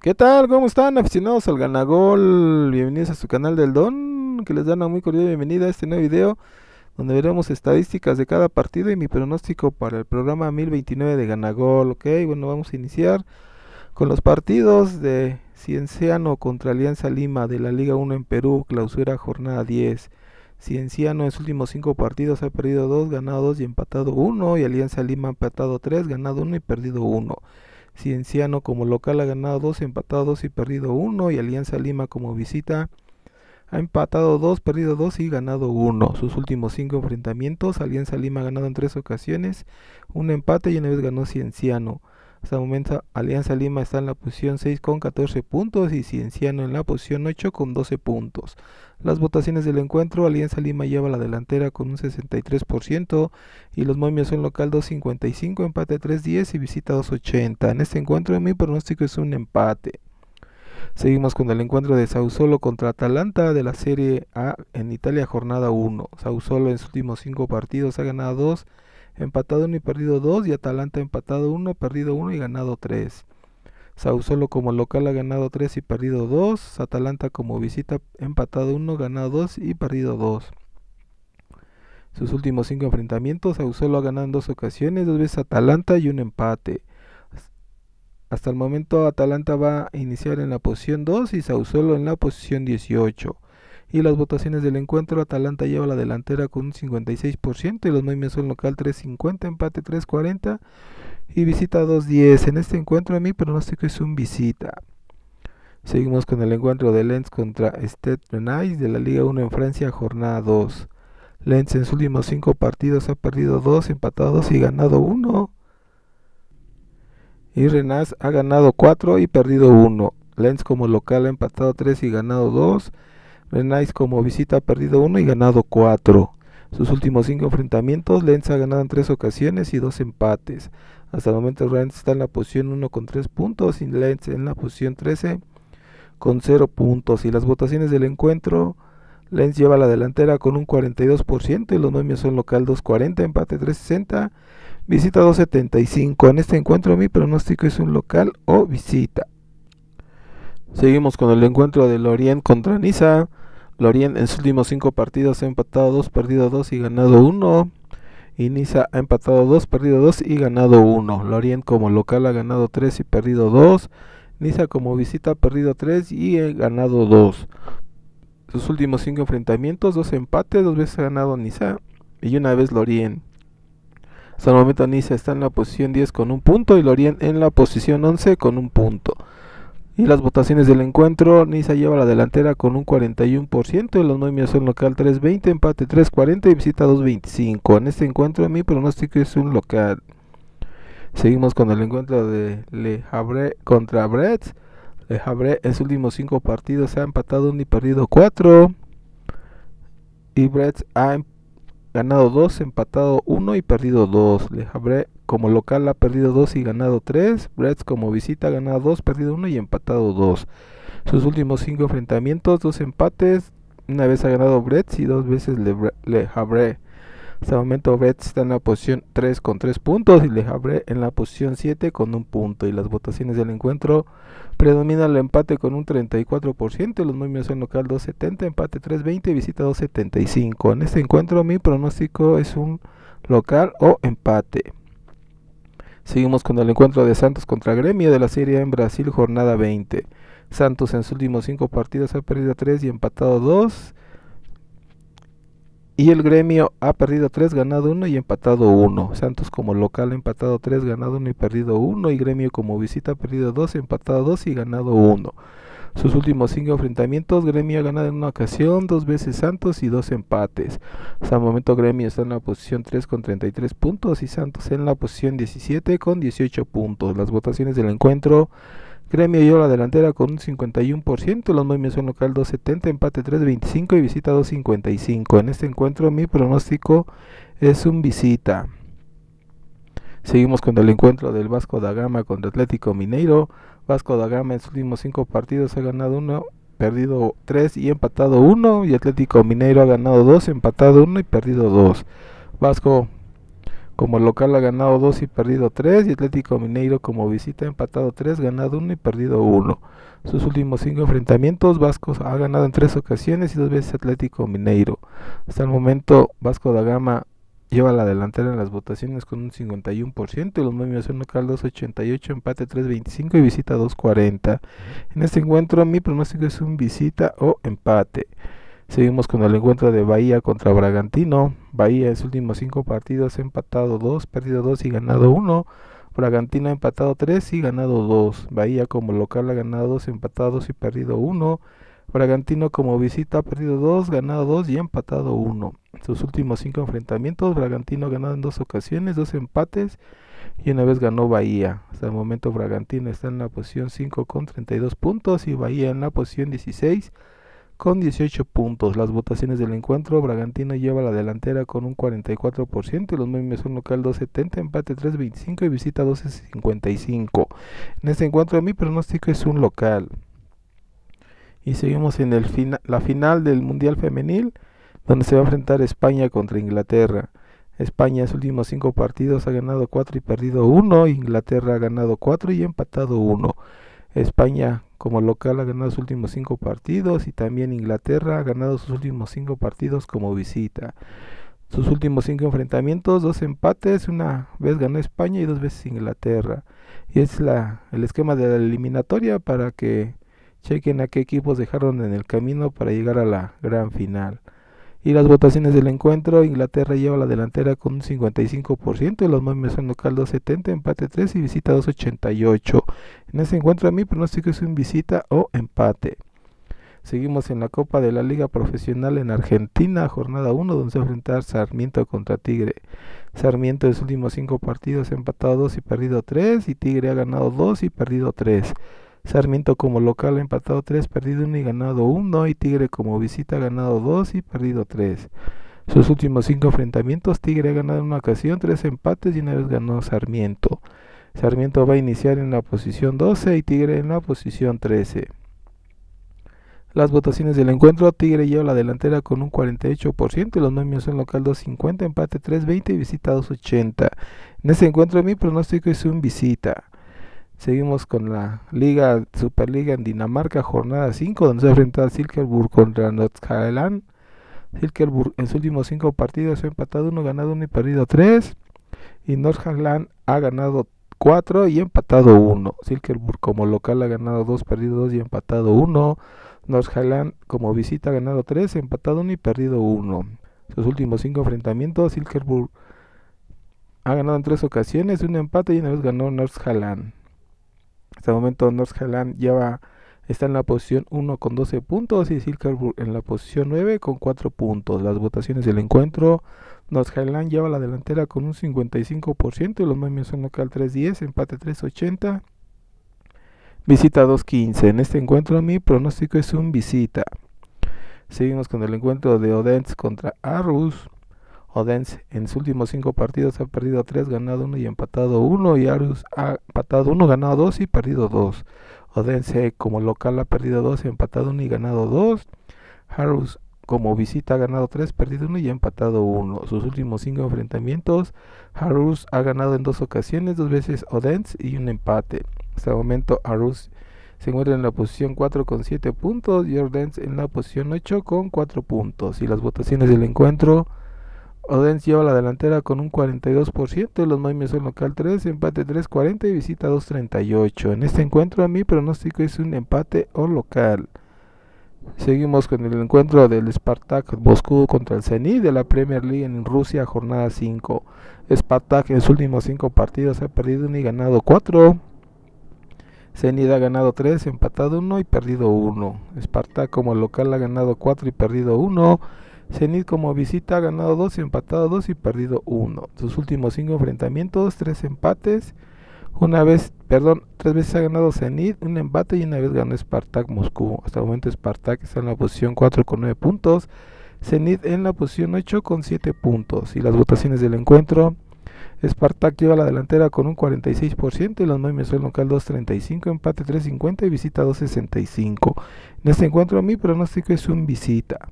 ¿Qué tal? ¿Cómo están aficionados al Ganagol? Bienvenidos a su canal del Don, que les dan una muy cordial bienvenida a este nuevo video donde veremos estadísticas de cada partido y mi pronóstico para el programa 1029 de Ganagol. Ok, bueno, vamos a iniciar con los partidos de Cienciano contra Alianza Lima de la Liga 1 en Perú, clausura jornada 10. Cienciano en sus últimos 5 partidos ha perdido 2, ganado 2 y empatado 1 y Alianza Lima ha empatado 3, ganado 1 y perdido 1. Cienciano como local ha ganado 2, empatado 2 y perdido 1. Y Alianza Lima como visita ha empatado 2, perdido 2 y ganado 1. Sus últimos 5 enfrentamientos, Alianza Lima ha ganado en 3 ocasiones, un empate y una vez ganó Cienciano. Hasta el momento Alianza Lima está en la posición 6 con 14 puntos y Cienciano en la posición 8 con 12 puntos. Las votaciones del encuentro, Alianza Lima lleva la delantera con un 63% y los momios son local 2.55, empate 3.10 y visita 2.80. En este encuentro mi pronóstico es un empate. Seguimos con el encuentro de Sausolo contra Atalanta de la Serie A en Italia jornada 1. Sausolo en sus últimos 5 partidos ha ganado 2, empatado 1 y perdido 2 y Atalanta empatado 1, perdido 1 y ganado 3. Sausolo como local ha ganado 3 y perdido 2. Atalanta como visita empatado 1, ganado 2 y perdido 2. Sus últimos 5 enfrentamientos, Sausolo ha ganado en dos ocasiones, dos veces Atalanta y un empate. Hasta el momento Atalanta va a iniciar en la posición 2 y Sausolo en la posición 18. Y las votaciones del encuentro, Atalanta lleva la delantera con un 56% y los movimientos son local 3.50, empate 3.40 y visita 2-10. En este encuentro mi pronóstico es un visita. Seguimos con el encuentro de Lens contra Stade Rennais de la Liga 1 en Francia, jornada 2. Lens en sus últimos 5 partidos ha perdido 2, empatado 2 y ganado 1. Y Rennes ha ganado 4 y perdido 1. Lens como local ha empatado 3 y ganado 2. Rennes como visita ha perdido 1 y ganado 4. Sus últimos 5 enfrentamientos, Lens ha ganado en 3 ocasiones y 2 empates. Hasta el momento Rennes está en la posición 1 con 3 puntos y Lens en la posición 13 con 0 puntos. Y las votaciones del encuentro, Lens lleva la delantera con un 42% y los nomios son local 240, empate 360, visita 275. En este encuentro mi pronóstico es un local o visita. Seguimos con el encuentro de Lorient contra Niza. Lorient en sus últimos 5 partidos ha empatado 2, perdido 2 y ganado 1. Y Niza ha empatado 2, perdido 2 y ganado 1. Lorient como local ha ganado 3 y perdido 2. Niza como visita ha perdido 3 y ha ganado 2. Sus últimos 5 enfrentamientos, 2 empates, 2 veces ha ganado Niza y una vez Lorient. Hasta el momento Niza está en la posición 10 con un punto y Lorient en la posición 11 con un punto. Y las votaciones del encuentro, Niza lleva la delantera con un 41%, y los movimientos son local 3.20, empate 3.40 y visita 2.25. En este encuentro mi pronóstico es un local. Seguimos con el encuentro de Le contra Brett. Le Havre en sus últimos 5 partidos ha empatado 1 y perdido 4. Y Brett ha empatado ganado 2, empatado 1 y perdido 2. Le Havre como local ha perdido 2 y ganado 3. Bretz como visita ha ganado 2, perdido 1 y empatado 2. Sus últimos 5 enfrentamientos, 2 empates. Una vez ha ganado Bretz y dos veces Le, Le Havre. Hasta el momento Bretz está en la posición 3 con 3 puntos y Le Havre en la posición 7 con 1 punto. Y las votaciones del encuentro predomina el empate con un 34%, los movimientos en local 270, empate 320, visita 275. En este encuentro mi pronóstico es un local o empate. Seguimos con el encuentro de Santos contra Gremio de la Serie en Brasil, jornada 20. Santos en sus últimos 5 partidos ha perdido 3 y empatado 2. Y el gremio ha perdido 3, ganado 1 y empatado 1. Santos como local ha empatado 3, ganado 1 y perdido 1. Y gremio como visita ha perdido 2, empatado 2 y ganado 1. Sus últimos 5 enfrentamientos, Gremio ha ganado en una ocasión, dos veces Santos y dos empates. Hasta el momento Gremio está en la posición 3 con 33 puntos y Santos en la posición 17 con 18 puntos. Las votaciones del encuentro Gremio lleva la delantera con un 51%, los movimientos son local 270, empate 325 y visita 255. En este encuentro mi pronóstico es un visita. Seguimos con el encuentro del Vasco da Gama contra Atlético Mineiro. Vasco da Gama en sus últimos 5 partidos ha ganado 1, perdido 3 y empatado 1. Y Atlético Mineiro ha ganado 2, empatado 1 y perdido 2. Vasco como local ha ganado 2 y perdido 3 y Atlético Mineiro como visita ha empatado 3, ganado 1 y perdido 1. Sus últimos 5 enfrentamientos, Vasco ha ganado en 3 ocasiones y 2 veces Atlético Mineiro. Hasta el momento Vasco da Gama lleva la delantera en las votaciones con un 51% y los movimientos son local 2.88, empate 3.25 y visita 2.40. En este encuentro mi pronóstico es un visita o empate. Seguimos con el encuentro de Bahía contra Bragantino. Bahía en sus últimos 5 partidos ha empatado 2, perdido 2 y ganado 1. Bragantino ha empatado 3 y ganado 2. Bahía como local ha ganado 2, empatado 2 y perdido 1. Bragantino como visita ha perdido 2, ganado 2 y empatado 1. Sus últimos 5 enfrentamientos, Bragantino ha ganado en dos ocasiones, dos empates y una vez ganó Bahía. Hasta el momento Bragantino está en la posición 5 con 32 puntos y Bahía en la posición 16 con 18 puntos. Las votaciones del encuentro, Bragantino lleva la delantera con un 44% y los memes son local 270, empate 325 y visita 1255. En este encuentro mi pronóstico es un local. Y seguimos en el la final del Mundial Femenil, donde se va a enfrentar España contra Inglaterra. España en sus últimos cinco partidos ha ganado 4 y perdido 1, Inglaterra ha ganado 4 y empatado 1. España como local ha ganado sus últimos 5 partidos y también Inglaterra ha ganado sus últimos 5 partidos como visita. Sus últimos 5 enfrentamientos, dos empates, una vez ganó España y dos veces Inglaterra. Y es la, el esquema de la eliminatoria para que Chequen a qué equipos dejaron en el camino para llegar a la gran final. Y las votaciones del encuentro, Inglaterra lleva la delantera con un 55%, y los móviles son local 270, empate 3 y visita 288. En este encuentro a mí pronóstico es un visita o empate. Seguimos en la Copa de la Liga Profesional en Argentina, jornada 1, donde se va a enfrentar Sarmiento contra Tigre. Sarmiento en sus últimos 5 partidos ha empatado 2 y perdido 3, y Tigre ha ganado 2 y perdido 3. Sarmiento como local ha empatado 3, perdido 1 y ganado 1. Y Tigre como visita ha ganado 2 y perdido 3. Sus últimos 5 enfrentamientos, Tigre ha ganado en una ocasión, 3 empates y una vez ganó Sarmiento. Sarmiento va a iniciar en la posición 12 y Tigre en la posición 13. Las votaciones del encuentro, Tigre lleva la delantera con un 48% y los números son local 250, empate 320 y visita 280. En este encuentro mi pronóstico es un visita. Seguimos con la Liga Superliga en Dinamarca, jornada 5, donde se enfrenta Silkeborg contra Nordjylland. Silkeborg en sus últimos 5 partidos ha empatado 1, ganado 1 y perdido 3. Y Nordjylland ha ganado 4 y empatado 1. Silkeborg como local ha ganado 2, perdido 2 y empatado 1. Nordjylland como visita ha ganado 3, empatado 1 y perdido 1. Sus últimos 5 enfrentamientos, Silkeborg ha ganado en 3 ocasiones, un empate y una vez ganó Nordjylland. Hasta el momento North lleva, está en la posición 1 con 12 puntos y Silkeborg en la posición 9 con 4 puntos. Las votaciones del encuentro, North Highland lleva la delantera con un 55% y los memes son local 310, empate 380, visita 215. En este encuentro mi pronóstico es un visita. Seguimos con el encuentro de Odense contra Arus. Odense en sus últimos cinco partidos ha perdido 3, ganado 1 y empatado 1. Y Arus ha empatado 1, ganado 2 y perdido 2. Odense como local ha perdido 2, empatado 1 y ganado 2. Arus como visita ha ganado 3, perdido 1 y empatado 1. Sus últimos 5 enfrentamientos, Harus ha ganado en dos ocasiones, dos veces Odense y un empate. Hasta el momento Harus se encuentra en la posición 4 con 7 puntos y Odense en la posición 8 con 4 puntos. Y las votaciones del encuentro Odense lleva la delantera con un 42%, los Maymes son local 3, empate 3.40 y visita 2.38. En este encuentro a mi pronóstico es un empate o local. Seguimos con el encuentro del Spartak Moscú contra el Zenit de la Premier League en Rusia, jornada 5. Spartak en sus últimos 5 partidos ha perdido 1 y ganado 4. Zenit ha ganado 3, empatado 1 y perdido 1. Spartak como local ha ganado 4 y perdido 1. Zenit como visita ha ganado 2, empatado 2 y perdido 1. Sus últimos 5 enfrentamientos, 3 empates. Una vez, perdón, tres veces ha ganado Zenit, un empate y una vez ganó Spartak Moscú. Hasta el momento Spartak está en la posición 4 con 9 puntos. Zenit en la posición 8 con 7 puntos. Y las votaciones del encuentro, Spartak lleva la delantera con un 46% y los Maymes son local 2.35, empate 3.50 y visita 2.65. En este encuentro mi pronóstico es un visita.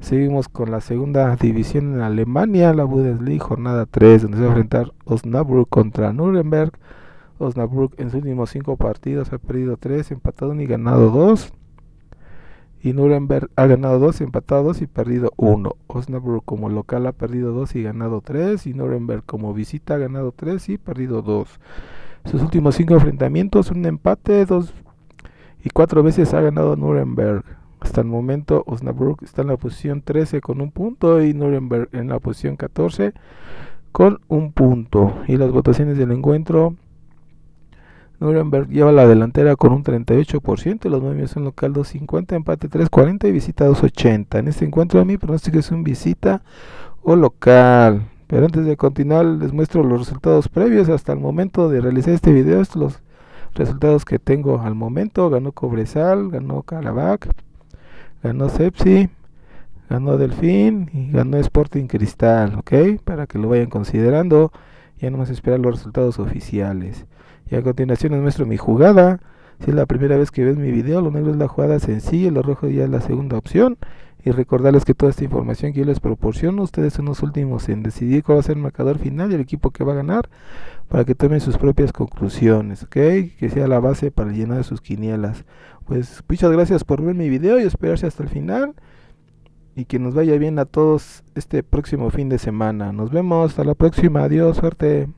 Seguimos con la segunda división en Alemania, la Bundesliga, jornada 3, donde se va a enfrentar Osnabrück contra Nuremberg. Osnabrück en sus últimos 5 partidos ha perdido 3, empatado 1 y ganado 2. Y Nuremberg ha ganado 2, empatado 2 y perdido 1. Osnabrück como local ha perdido 2 y ganado 3. Y Nuremberg como visita ha ganado 3 y perdido 2. Sus últimos 5 enfrentamientos, un empate, 2 y 4 veces ha ganado Nuremberg. Hasta el momento Osnabrück está en la posición 13 con un punto y Nuremberg en la posición 14 con un punto. Y las votaciones del encuentro, Nuremberg lleva la delantera con un 38%, los movimientos son local 250, empate 340 y visita 280. En este encuentro a mí pronóstico es un visita o local. Pero antes de continuar les muestro los resultados previos hasta el momento de realizar este video. Estos los resultados que tengo al momento. Ganó Cobresal, ganó Caravac, ganó Sepsi, ganó Delfín y ganó Sporting Cristal, ¿ok? Para que lo vayan considerando, ya no más esperar los resultados oficiales. Y a continuación les muestro mi jugada. Si es la primera vez que ves mi video, lo negro es la jugada sencilla, lo rojo ya es la segunda opción. Y recordarles que toda esta información que yo les proporciono, ustedes son los últimos en decidir cuál va a ser el marcador final y el equipo que va a ganar, para que tomen sus propias conclusiones, ¿ok? Que sea la base para llenar sus quinielas. Pues muchas gracias por ver mi video y esperarse hasta el final. Y que nos vaya bien a todos este próximo fin de semana. Nos vemos, hasta la próxima, adiós, suerte.